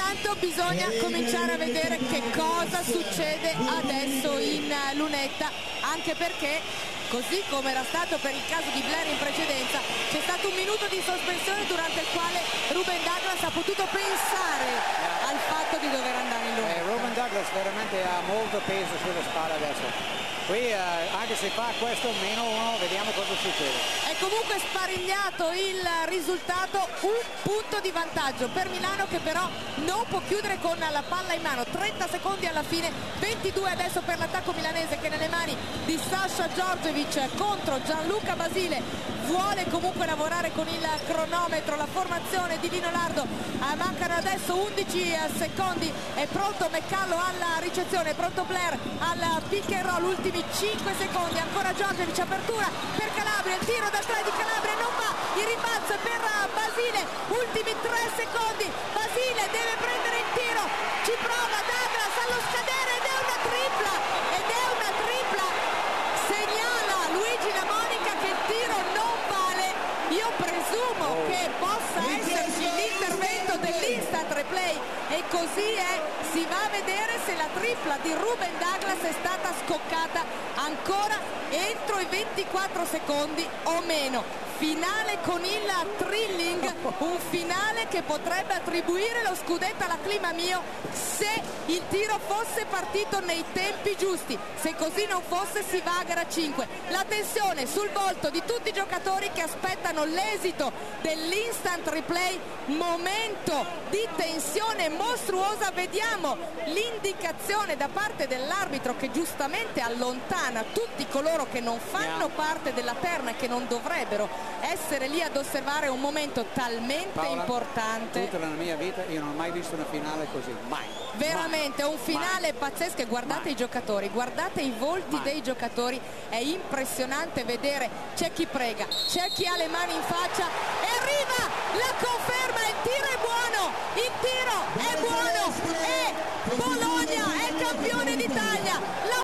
intanto bisogna cominciare a vedere che cosa succede adesso in lunetta, anche perché così come era stato per il caso di Blair in precedenza, c'è stato un minuto di sospensione durante il quale Ruben Douglas ha potuto pensare al fatto di dover andare in Eh, Douglas veramente ha molto peso sulle spalle adesso. Qui eh, anche se fa questo meno uno vediamo cosa succede. È comunque sparigliato il risultato un punto di vantaggio per Milano che però non può chiudere con la palla in mano. 30 secondi alla fine 22 adesso per l'attacco milanese che nelle mani di Sasha Giorgevic contro Gianluca Basile vuole comunque lavorare con il cronometro. La formazione di Lino Lardo ah, mancano adesso 11 secondi. È pronto Meccallo alla ricezione pronto Blair al pick and roll ultimi 5 secondi ancora Giorgevic apertura per Calabria il tiro da 3 di Calabria non va il rimbalzo per Basile ultimi 3 secondi Basile deve prendere il tiro ci prova Douglas allo scadere ed è una tripla ed è una tripla segnala Luigi La Monica che il tiro non vale io presumo oh. che possa esserci l'intervento dell'instant replay e così è. Si va a vedere se la tripla di Ruben Douglas è stata scoccata ancora entro i 24 secondi o meno. Finale con il Trilling, un finale che potrebbe attribuire lo scudetto alla Clima Mio se il tiro fosse partito nei tempi giusti, se così non fosse si va a gara 5. La tensione sul volto di tutti i giocatori che aspettano l'esito dell'instant replay, momento di tensione mostruosa, vediamo l'indicazione da parte dell'arbitro che giustamente allontana tutti coloro che non fanno parte della terna e che non dovrebbero essere lì ad osservare un momento talmente Paola, importante. Tutta nella mia vita io non ho mai visto una finale così, mai. Veramente un finale pazzesco. Guardate i giocatori, guardate i volti dei giocatori, è impressionante vedere, c'è chi prega, c'è chi ha le mani in faccia. E arriva la conferma, il tiro è buono, il tiro è buono. E Bologna è campione d'Italia.